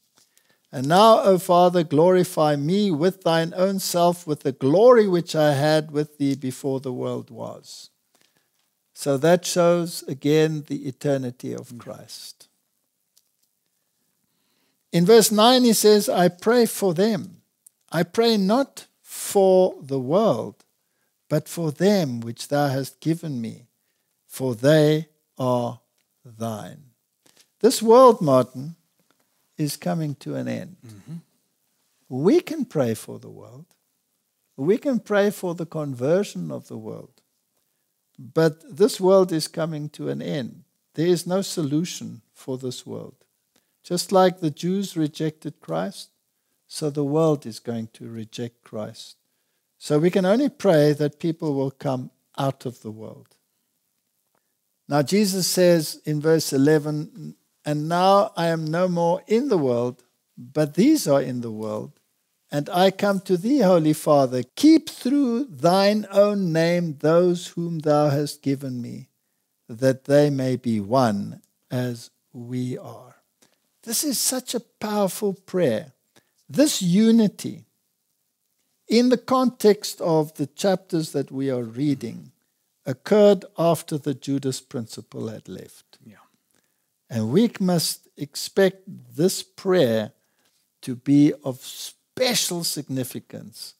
And now, O Father, glorify me with thine own self, with the glory which I had with thee before the world was. So that shows again the eternity of mm. Christ. In verse 9, he says, I pray for them. I pray not for the world, but for them which thou hast given me, for they are thine. This world, Martin, is coming to an end. Mm-hmm. We can pray for the world. We can pray for the conversion of the world. But this world is coming to an end. There is no solution for this world. Just like the Jews rejected Christ, so the world is going to reject Christ. So we can only pray that people will come out of the world. Now, Jesus says in verse 11, And now I am no more in the world, but these are in the world. And I come to thee, Holy Father. Keep through thine own name those whom thou hast given me, that they may be one as we are. This is such a powerful prayer. This unity, in the context of the chapters that we are reading, occurred after the Judas principle had left. Yeah. And we must expect this prayer to be of special significance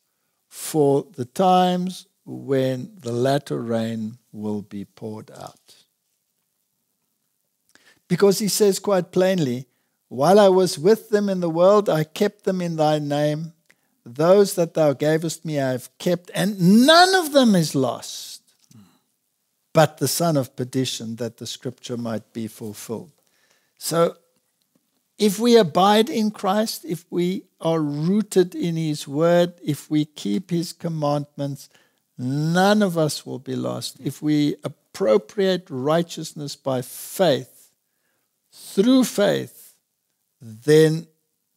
for the times when the latter rain will be poured out. Because he says quite plainly, While I was with them in the world, I kept them in thy name. Those that thou gavest me I have kept, and none of them is lost, but the son of perdition, that the scripture might be fulfilled. So, if we abide in Christ, if we are rooted in his word, if we keep his commandments, none of us will be lost. If we appropriate righteousness by faith, through faith, then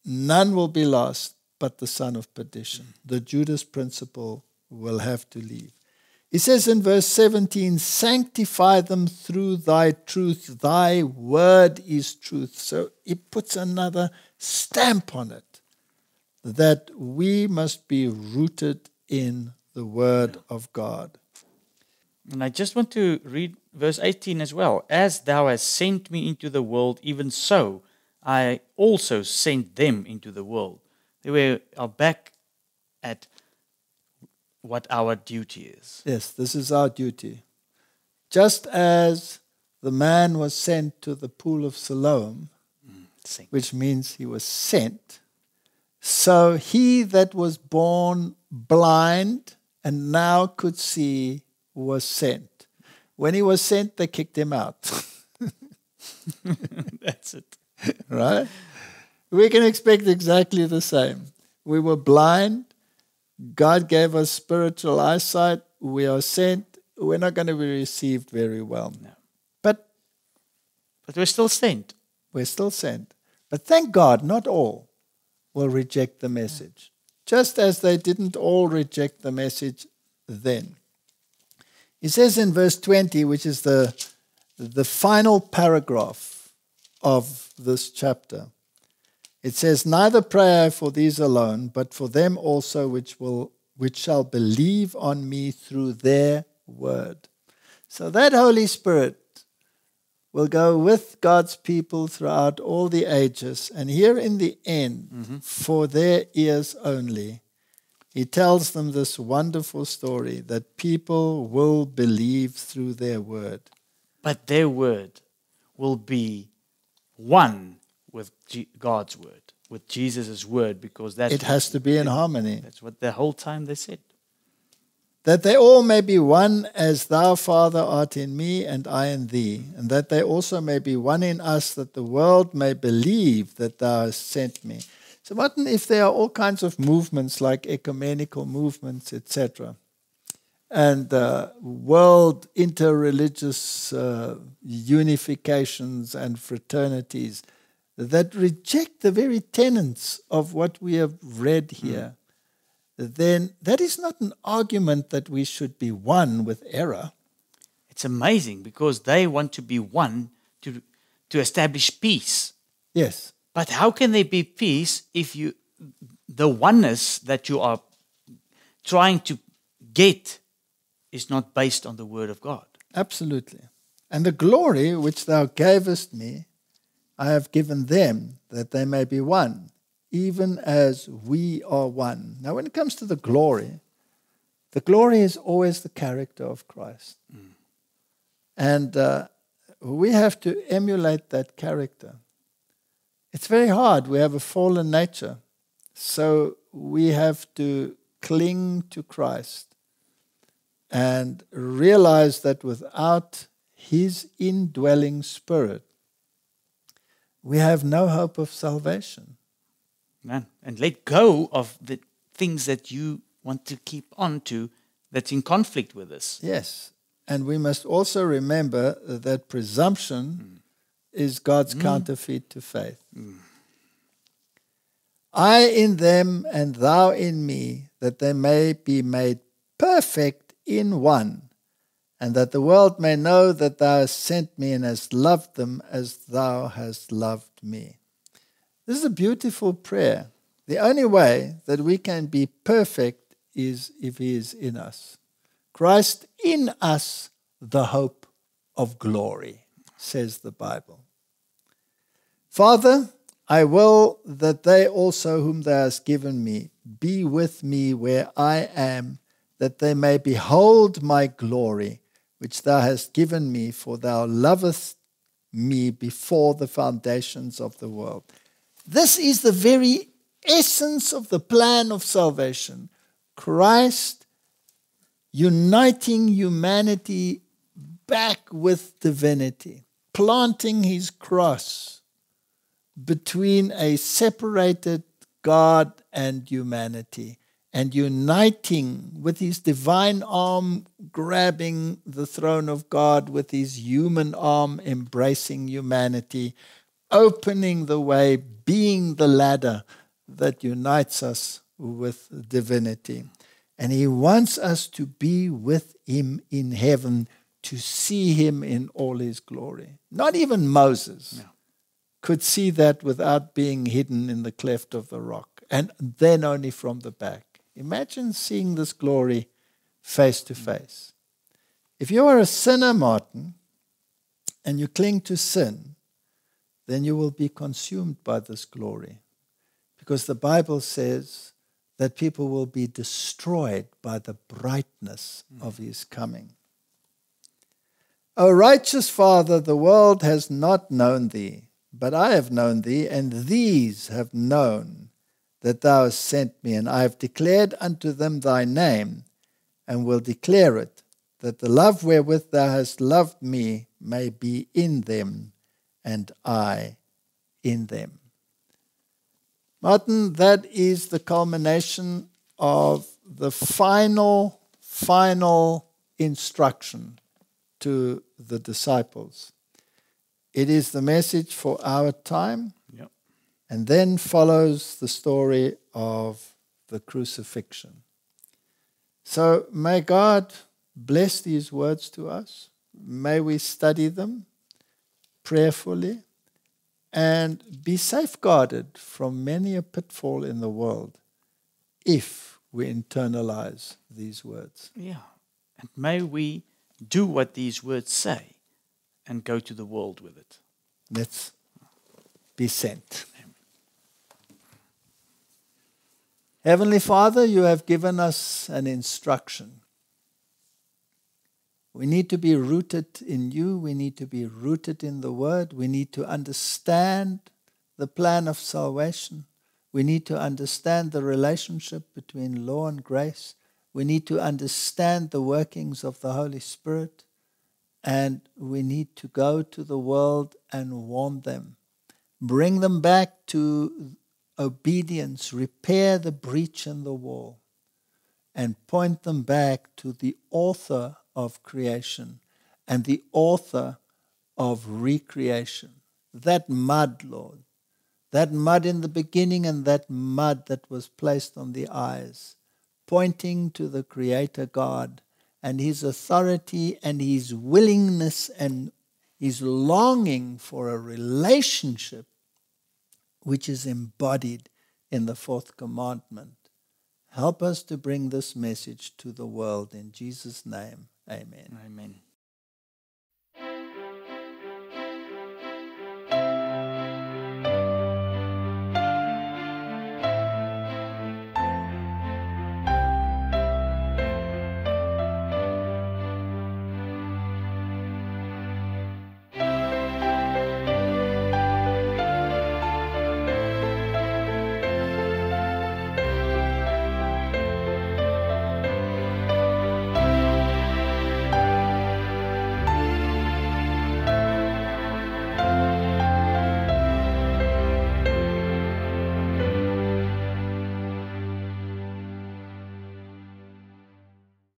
none will be lost but the son of perdition. The Judas principle will have to leave. He says in verse 17, Sanctify them through thy truth. Thy word is truth. So he puts another stamp on it that we must be rooted in the word of God. And I just want to read verse 18 as well. As thou hast sent me into the world, even so I also sent them into the world. We are back at what our duty is. Yes, this is our duty. Just as the man was sent to the pool of Siloam, mm, which means he was sent, so he that was born blind and now could see was sent. When he was sent, they kicked him out. That's it. right? We can expect exactly the same. We were blind. God gave us spiritual eyesight. We are sent. We're not going to be received very well. No. But, but we're still sent. We're still sent. But thank God, not all will reject the message, just as they didn't all reject the message then. He says in verse 20, which is the, the final paragraph of this chapter, it says, Neither pray I for these alone, but for them also which will which shall believe on me through their word. So that Holy Spirit will go with God's people throughout all the ages. And here in the end, mm-hmm. for their ears only, he tells them this wonderful story that people will believe through their word. But their word will be one G- God's word, with Jesus' word, because that's it has to be in harmony. That's what the whole time they said. That they all may be one as thou, Father, art in me and I in thee, and that they also may be one in us, that the world may believe that thou hast sent me. So, Martin, if there are all kinds of movements like ecumenical movements, etc., and uh, world interreligious uh, unifications and fraternities that reject the very tenets of what we have read hmm. here, mm. then that is not an argument that we should be one with error. It's amazing because they want to be one to, to establish peace. Yes. But how can there be peace if you the oneness that you are trying to get is not based on the word of God? Absolutely. And the glory which thou gavest me I have given them that they may be one, even as we are one. Now, when it comes to the glory, The glory is always the character of Christ. And uh, we have to emulate that character. It's very hard. We have a fallen nature. So we have to cling to Christ and realize that without his indwelling spirit, we have no hope of salvation. Man, and let go of the things that you want to keep on to that's in conflict with this. Yes. And we must also remember that presumption mm. is God's mm. counterfeit to faith. Mm. I in them and thou in me, that they may be made perfect in one, and that the world may know that thou hast sent me and hast loved them as thou hast loved me. This is a beautiful prayer. The only way that we can be perfect is if he is in us. Christ in us, the hope of glory, says the Bible. Father, I will that they also, whom thou hast given me, be with me where I am, that they may behold my glory, which thou hast given me, for thou lovest me before the foundations of the world. This is the very essence of the plan of salvation. Christ uniting humanity back with divinity, planting his cross between a separated God and humanity, and uniting with his divine arm grabbing the throne of God, with his human arm embracing humanity, opening the way, being the ladder that unites us with divinity. And he wants us to be with him in heaven, to see him in all his glory. Not even Moses Yeah. could see that without being hidden in the cleft of the rock, and then only from the back. Imagine seeing this glory face to face. If you are a sinner, Martin, and you cling to sin, then you will be consumed by this glory. Because the Bible says that people will be destroyed by the brightness of his coming. O righteous Father, the world has not known thee, but I have known thee, and these have known that thou hast sent me, and I have declared unto them thy name, and will declare it, that the love wherewith thou hast loved me may be in them, and I in them. Martin, that is the culmination of the final, final instruction to the disciples. It is the message for our time. And then follows the story of the crucifixion. So may God bless these words to us. May we study them prayerfully and be safeguarded from many a pitfall in the world if we internalize these words. Yeah. And may we do what these words say and go to the world with it. Let's be sent. Heavenly Father, you have given us an instruction. We need to be rooted in you. We need to be rooted in the Word. We need to understand the plan of salvation. We need to understand the relationship between law and grace. We need to understand the workings of the Holy Spirit. And we need to go to the world and warn them, bring them back to obedience, repair the breach in the wall, and point them back to the author of creation and the author of recreation. That mud, Lord, that mud in the beginning and that mud that was placed on the eyes, pointing to the Creator God and His authority and His willingness and His longing for a relationship which is embodied in the fourth commandment. Help us to bring this message to the world. In Jesus' name, amen. Amen.